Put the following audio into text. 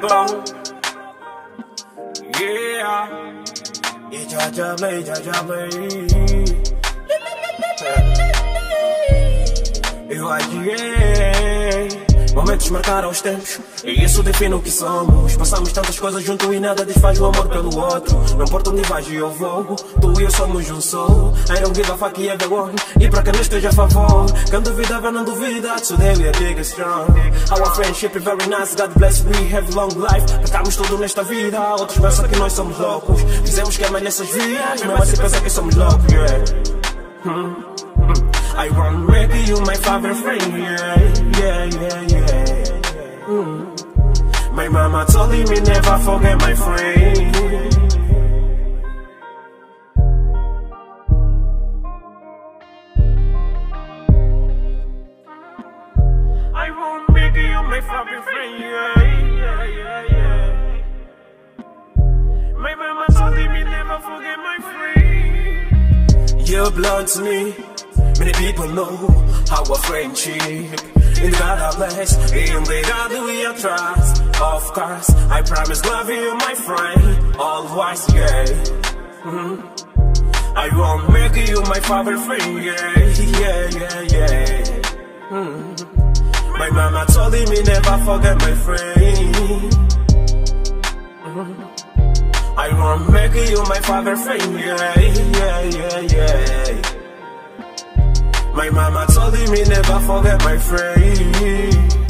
trouble. Yeah. Ijajame, ijajame. Eu adiei. Momentos marcaram os tempos. E isso define o que somos. Passamos tantas coisas junto e nada desfaz o amor pelo outro. Não importa onde vais e eu vou. Tu e eu somos um sou I don't give a fuck yeah the one E para quem não esteja a favor Quem duvidava não duvida. Today we are big and strong. Our friendship is very nice. God bless we have long life. Tratamos tudo nesta vida. Outros pensam que nós somos loucos. Dizemos que é mais nessas vias Mesmo assim pensa que somos loucos yeah. Hmm. I want to make you my favorite friend, yeah, yeah, yeah, yeah. My mama told me never forget my friend. I want to make you my favorite friend, yeah, yeah, yeah, yeah. My mama told me never forget my friend. You belong to me. Many people know our friendship. In God I bless, in the God we are trust. Of course, I promise love you, my friend. Always, yeah. Mm-hmm. I won't make you my father friend, yeah, yeah, yeah, yeah. Mm-hmm. My mama told me never forget my friend. Mm-hmm. I won't make you my father friend, yeah, yeah, yeah, yeah. My mama told me never forget my friend.